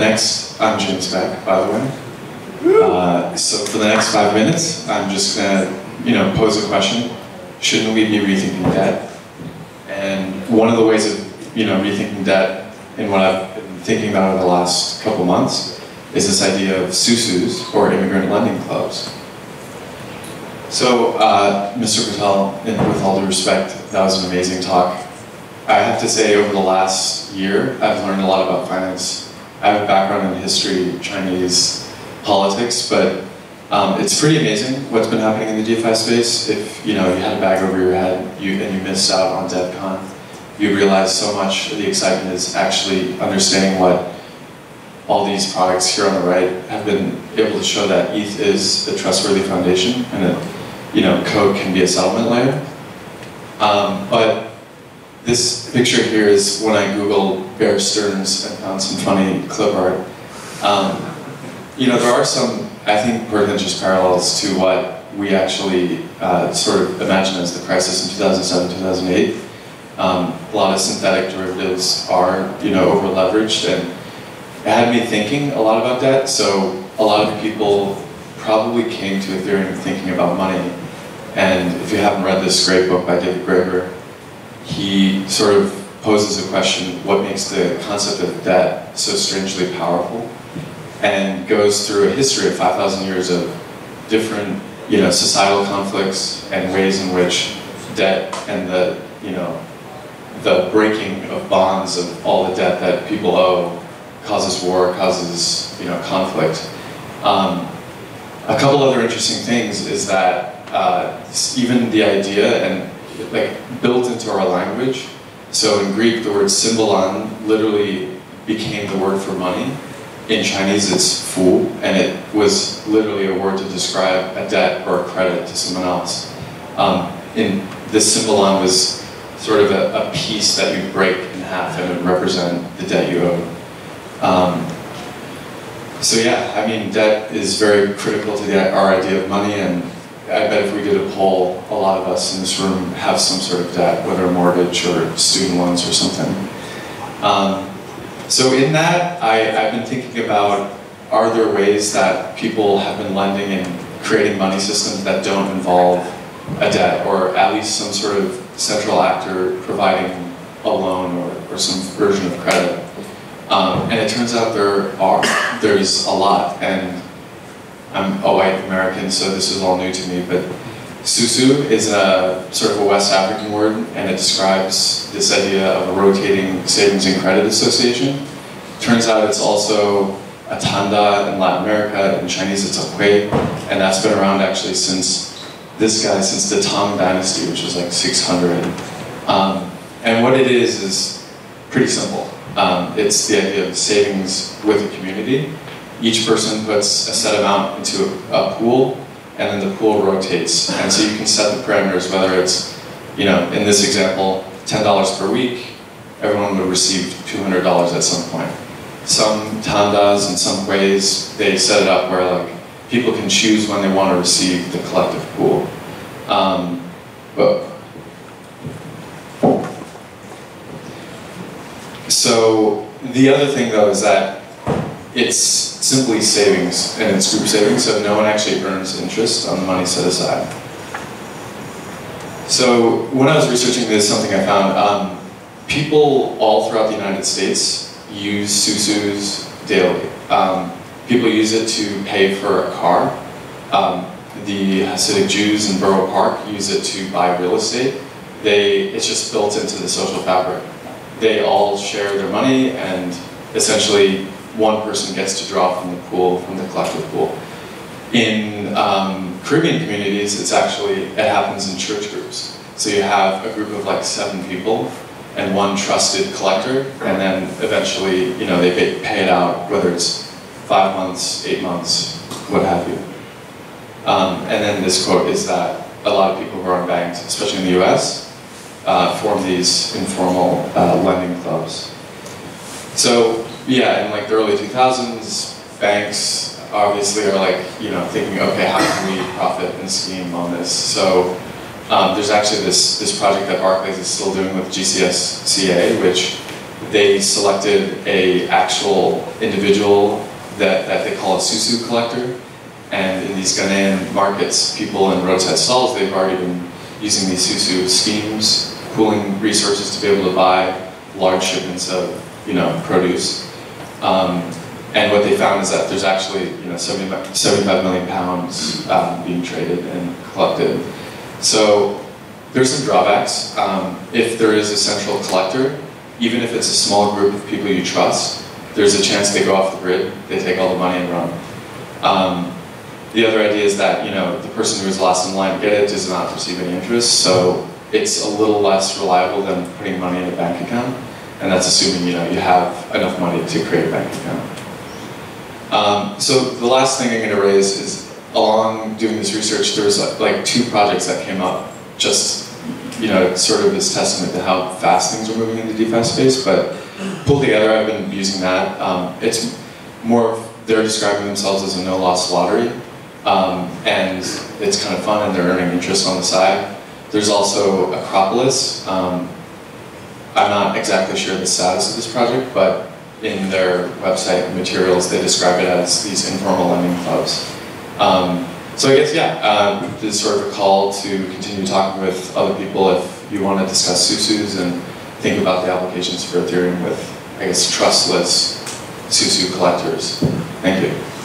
next, I'm James Beck, by the way. Uh, so for the next five minutes, I'm just gonna, you know, pose a question. Shouldn't we be rethinking debt? And one of the ways of, you know, rethinking debt in what I've been thinking about over the last couple months is this idea of SUSUs, or immigrant lending clubs. So, uh, Mr. Patel, with all due respect, that was an amazing talk. I have to say, over the last year, I've learned a lot about finance. I have a background in history, Chinese politics, but um, it's pretty amazing what's been happening in the DeFi space. If you know you had a bag over your head you, and you missed out on DevCon, you realize so much of the excitement is actually understanding what all these products here on the right have been able to show that ETH is a trustworthy foundation and that you know, code can be a settlement layer. Um, but this picture here is when I Googled Bear Stearns and found some funny clip art. Um, you know, there are some, I think, pertinent parallels to what we actually uh, sort of imagine as the crisis in 2007, 2008. Um, a lot of synthetic derivatives are, you know, over leveraged and it had me thinking a lot about that. So a lot of people probably came to Ethereum thinking about money and if you haven't read this great book by David Graeber, he sort of poses a question, what makes the concept of debt so strangely powerful? And goes through a history of 5,000 years of different you know, societal conflicts and ways in which debt and the, you know, the breaking of bonds of all the debt that people owe causes war, causes you know, conflict. Um, a couple other interesting things is that uh, even the idea and like built into our language. So in Greek, the word symbolon literally became the word for money. In Chinese, it's fu, and it was literally a word to describe a debt or a credit to someone else. Um, in this symbolon was sort of a, a, piece that you break in half and would represent the debt you owe. Um, so yeah, I mean, debt is very critical to the, our idea of money, and I bet if we did a poll, a lot of us in this room have some sort of debt, whether a mortgage or student loans or something. Um, so in that, I, have been thinking about, are there ways that people have been lending and creating money systems that don't involve a debt, or at least some sort of central actor providing a loan or, or some version of credit. Um, and it turns out there are, there's a lot, and I'm a white American, so this is all new to me, but Susu is a sort of a West African word, and it describes this idea of a rotating savings and credit association. Turns out it's also a tanda in Latin America, in Chinese it's a hui, and that's been around actually since this guy, since the Tang Dynasty, which was like 600. Um, and what it is is pretty simple. Um, it's the idea of savings with a community, each person puts a set amount into a, a pool, and then the pool rotates. And so you can set the parameters, whether it's, you know, in this example, $10 per week, everyone would receive $200 at some point. Some tandas and some ways, they set it up where like people can choose when they want to receive the collective pool. Um, but so the other thing though is that it's simply savings, and it's group savings, so no one actually earns interest on the money set aside. So when I was researching this, something I found, um, people all throughout the United States use Susus daily. Um, people use it to pay for a car. Um, the Hasidic Jews in Borough Park use it to buy real estate. They, it's just built into the social fabric. They all share their money and essentially one person gets to draw from the pool, from the collective pool. In um, Caribbean communities, it's actually, it happens in church groups. So you have a group of like seven people and one trusted collector, and then eventually, you know, they pay, pay it out, whether it's five months, eight months, what have you. Um, and then this quote is that a lot of people who are unbanked, especially in the US, uh, form these informal uh, lending clubs. So yeah, in like the early 2000s, banks obviously are like, you know, thinking, okay, how can we profit and scheme on this? So um, there's actually this, this project that Barclays is still doing with GCSCA, which they selected a actual individual that, that they call a susu collector. And in these Ghanaian markets, people in roadside stalls, they've already been using these susu schemes, pooling resources to be able to buy large shipments of, you know, produce. Um, and what they found is that there's actually, you know, 70, 75 million pounds um, being traded and collected. So there's some drawbacks. Um, if there is a central collector, even if it's a small group of people you trust, there's a chance they go off the grid, they take all the money and run. Um, the other idea is that, you know, the person who is last in line to get it does not receive any interest, so it's a little less reliable than putting money in a bank account, and that's assuming, you know, you have enough money to create a bank account. Um, so the last thing I'm going to raise is, along doing this research, there was like two projects that came up, just, you know, sort of as testament to how fast things are moving in the DeFi space, but PoolTogether, I've been using that. Um, it's more, they're describing themselves as a no-loss lottery, um, and it's kind of fun and they're earning interest on the side. There's also Akropolis. I'm not exactly sure the status of this project, but in their website materials they describe it as these informal lending clubs. Um, so I guess, yeah, um, this is sort of a call to continue talking with other people if you want to discuss SUSUs and think about the applications for Ethereum with, I guess, trustless SUSU collectors. Thank you.